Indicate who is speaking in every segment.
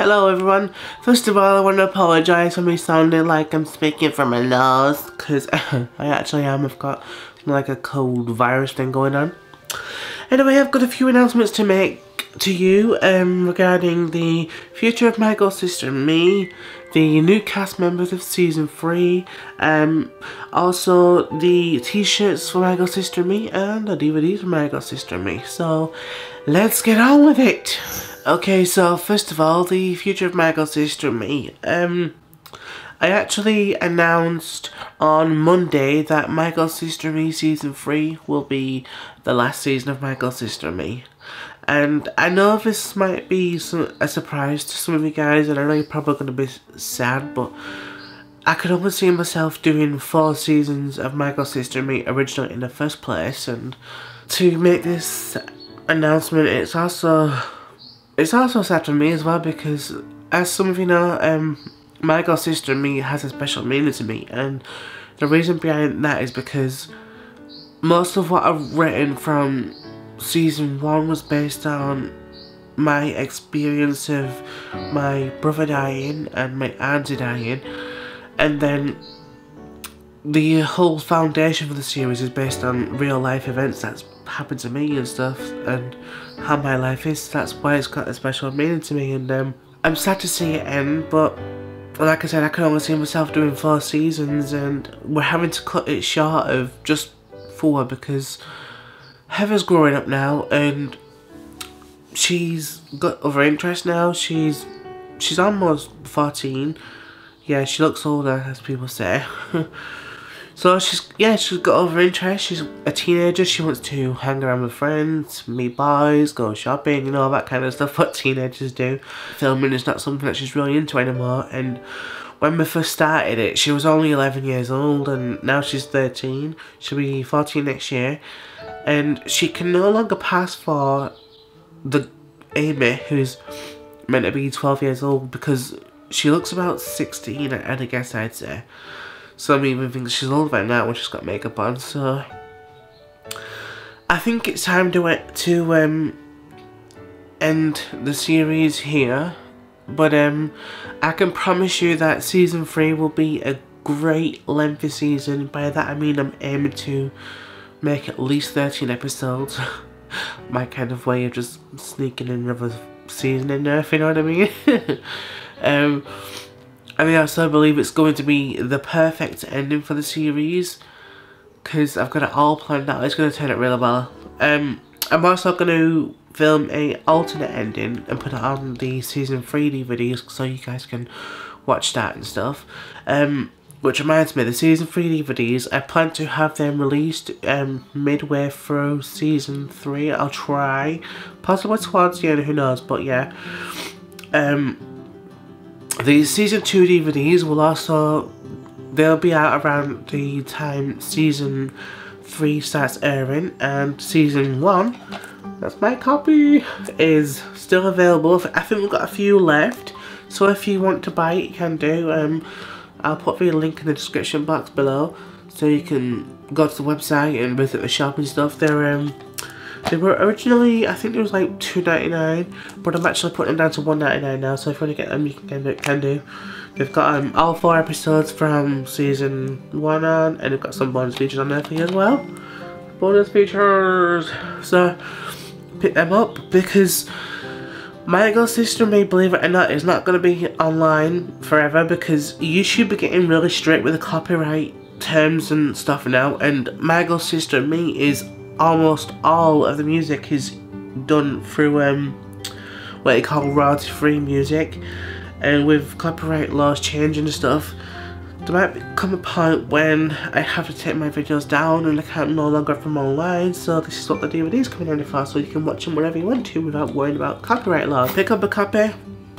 Speaker 1: Hello everyone. First of all, I want to apologise for me sounding like I'm speaking from my nose, because I actually am. I've got like a cold virus thing going on. Anyway, I've got a few announcements to make to you um, regarding the future of My Ghost Sister and Me, the new cast members of season 3, um, also the t-shirts for My Ghost Sister and Me, and the DVDs for My Ghost Sister and Me. So, let's get on with it! Okay, so first of all, the future of My Ghost Sister Me. Um, I actually announced on Monday that My Sister Me Season 3 will be the last season of My Sister Me. And I know this might be some, a surprise to some of you guys, and I know you're probably going to be sad, but I could almost see myself doing four seasons of My Sister Me originally in the first place, and to make this announcement, it's also it's also sad for me as well because, as some of you know, um, my ghost sister and me has a special meaning to me, and the reason behind that is because most of what I've written from season one was based on my experience of my brother dying and my auntie dying, and then the whole foundation for the series is based on real life events that's happened to me and stuff and how my life is that's why it's got a special meaning to me and um, I'm sad to see it end but like I said I can only see myself doing four seasons and we're having to cut it short of just four because Heather's growing up now and she's got other interests now. She's she's almost 14 yeah she looks older as people say So she's, yeah, she's got other interests. She's a teenager. She wants to hang around with friends, meet boys, go shopping, know, all that kind of stuff what teenagers do. Filming is not something that she's really into anymore. And when we first started it, she was only 11 years old and now she's 13. She'll be 14 next year. And she can no longer pass for the Amy, who's meant to be 12 years old because she looks about 16 I guess I'd say. Some even think she's older by now when she's got makeup on, so... I think it's time to, to um, end the series here. But um, I can promise you that season 3 will be a great lengthy season. By that I mean I'm aiming to make at least 13 episodes. My kind of way of just sneaking in another season in there, if you know what I mean. um, mean, I also believe it's going to be the perfect ending for the series because I've got it all planned out. It's going to turn out really well. Um, I'm also going to film a alternate ending and put it on the season 3 DVDs so you guys can watch that and stuff. Um, which reminds me, the season 3 DVDs, I plan to have them released um, midway through season 3. I'll try. Possibly towards the end, who knows, but yeah. Um, the season 2 DVDs will also, they'll be out around the time season 3 starts airing and season 1, that's my copy, is still available. I think we've got a few left, so if you want to buy it you can do. Um, I'll put the link in the description box below so you can go to the website and visit the shop and stuff. They're um, they were originally, I think it was like two ninety nine, but I'm actually putting them down to one ninety nine now. So if you want to get them, you can do. Can do. They've got um, all four episodes from season one on, and they've got some bonus features on there for you as well. Bonus features. So pick them up because my Sister Me, believe it or not, is not going to be online forever because YouTube are getting really strict with the copyright terms and stuff now, and My Ghost Sister Me is almost all of the music is done through um, what they call royalty-free music. And with copyright laws changing and stuff there might come a point when I have to take my videos down and I can't no longer them online so this is what the DVD is coming handy for so you can watch them whenever you want to without worrying about copyright law. Pick up a copy,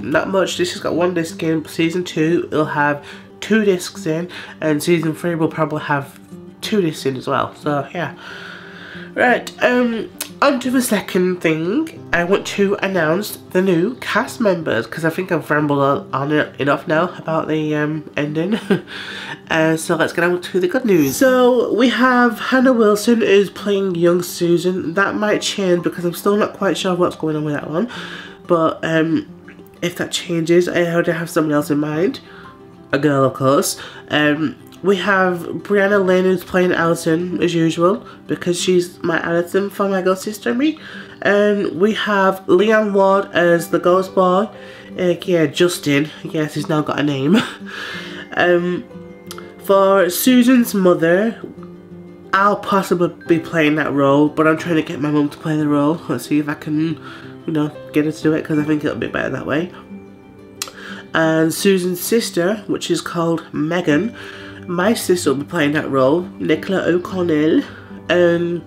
Speaker 1: not much, this has got one disc in, season 2 it'll have two discs in. And season 3 will probably have two discs in as well. So yeah. Right, um, on to the second thing. I want to announce the new cast members because I think I've rambled on it enough now about the um, ending. uh, so let's get on to the good news. So we have Hannah Wilson is playing young Susan. That might change because I'm still not quite sure what's going on with that one. But um, if that changes, I already have someone else in mind. A girl, of course. Um, we have Brianna Lynn who's playing Allison as usual because she's my Allison from my ghost me. And we have Leon Ward as the ghost boy. Uh, yeah, Justin. Yes, he's now got a name. um, for Susan's mother, I'll possibly be playing that role, but I'm trying to get my mum to play the role. Let's see if I can, you know, get her to do it because I think it'll be better that way. And Susan's sister, which is called Megan, my sister will be playing that role, Nicola O'Connell. And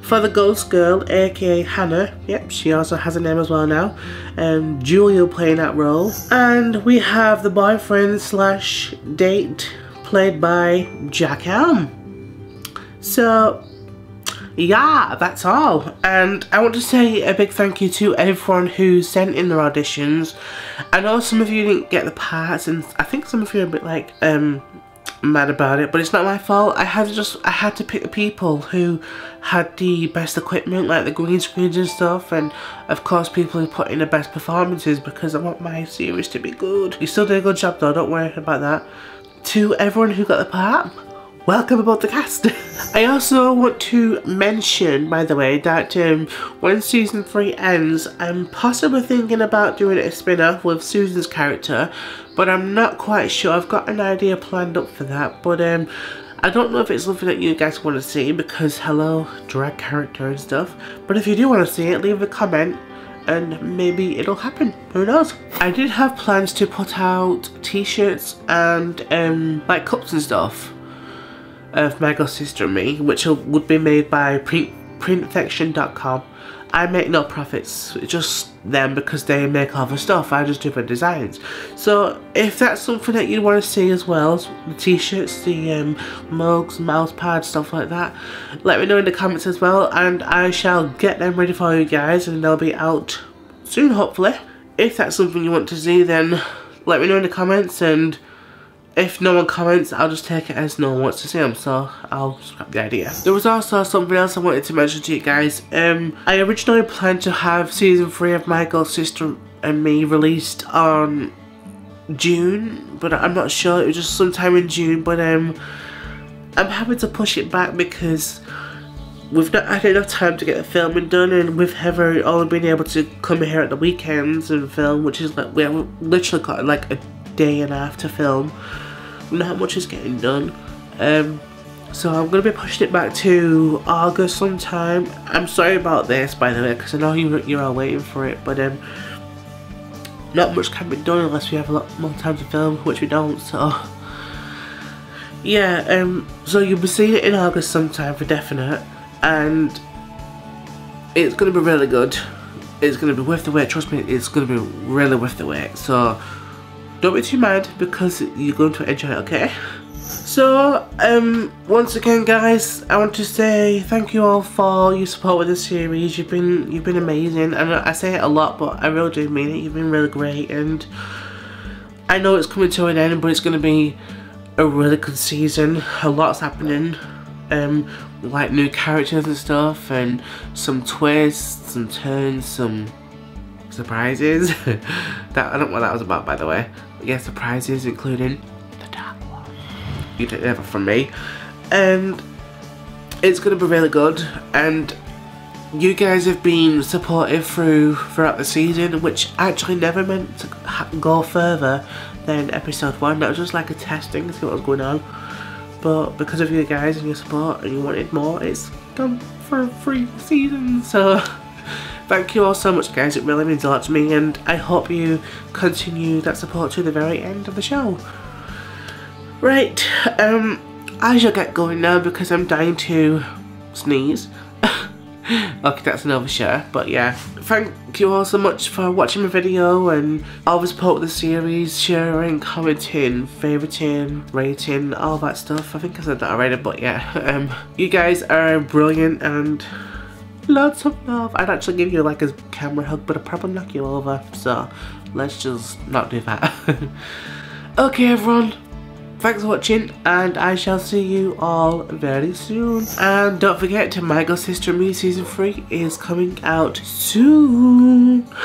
Speaker 1: for the ghost girl, aka Hannah, yep, she also has a name as well now. And Julia playing that role. And we have the boyfriend slash date played by Jack Elm. So, yeah, that's all. And I want to say a big thank you to everyone who sent in their auditions. I know some of you didn't get the parts, and I think some of you are a bit like, um, mad about it, but it's not my fault. I had to just, I had to pick the people who had the best equipment, like the green screens and stuff, and of course people who put in the best performances because I want my series to be good. You still did a good job though, don't worry about that. To everyone who got the part, welcome aboard the cast. I also want to mention, by the way, that um, when season 3 ends, I'm possibly thinking about doing a spin-off with Susan's character, but I'm not quite sure. I've got an idea planned up for that, but um, I don't know if it's something that you guys want to see because hello, drag character and stuff. But if you do want to see it, leave a comment and maybe it'll happen. Who knows? I did have plans to put out t-shirts and um, like cups and stuff of Ghost Sister and Me, which would be made by print, printfection.com. I make no profits, just them because they make other stuff, I just do the designs. So if that's something that you want to see as well, the t-shirts, the um, mugs, mouse pads, stuff like that, let me know in the comments as well and I shall get them ready for you guys and they'll be out soon hopefully. If that's something you want to see then let me know in the comments and if no one comments, I'll just take it as no one wants to see them, so I'll scrap the idea. There was also something else I wanted to mention to you guys. Um, I originally planned to have season 3 of My Girl Sister and Me released on June, but I'm not sure, it was just sometime in June, but um, I'm happy to push it back because we've not had enough time to get the filming done and with Heather only being able to come here at the weekends and film, which is like, we have literally got like a day and a half to film not much is getting done. Um, so I'm going to be pushing it back to August sometime. I'm sorry about this, by the way, because I know you, you're waiting for it, but um, not much can be done unless we have a lot more time to film, which we don't, so... Yeah, um, so you'll be seeing it in August sometime for definite, and it's going to be really good. It's going to be worth the wait, trust me, it's going to be really worth the wait, so don't be too mad because you're going to enjoy it, okay? So, um, once again guys, I want to say thank you all for your support with this series. You've been, you've been amazing. And I say it a lot, but I really do mean it. You've been really great and I know it's coming to an end, but it's going to be a really good season. A lot's happening. Um, like new characters and stuff and some twists, some turns, some surprises. that I don't know what that was about by the way. But yeah, surprises including the dark one. You take that from me. And it's gonna be really good and you guys have been supportive through throughout the season which actually never meant to go further than episode 1 that was just like a testing to see what was going on but because of you guys and your support and you wanted more it's done for three seasons so Thank you all so much guys, it really means a lot to me and I hope you continue that support to the very end of the show. Right, um, I shall get going now because I'm dying to sneeze. okay, that's another share, but yeah. Thank you all so much for watching my video and all the support the series, sharing, commenting, favoriting, rating, all that stuff. I think I said that already, but yeah. Um, you guys are brilliant and lots of love. I'd actually give you like a camera hug, but I'd probably knock you over. So let's just not do that. okay, everyone. Thanks for watching, and I shall see you all very soon. And don't forget, to My Ghost Sister Me Season 3 is coming out soon.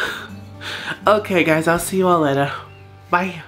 Speaker 1: Okay guys, I'll see you all later. Bye.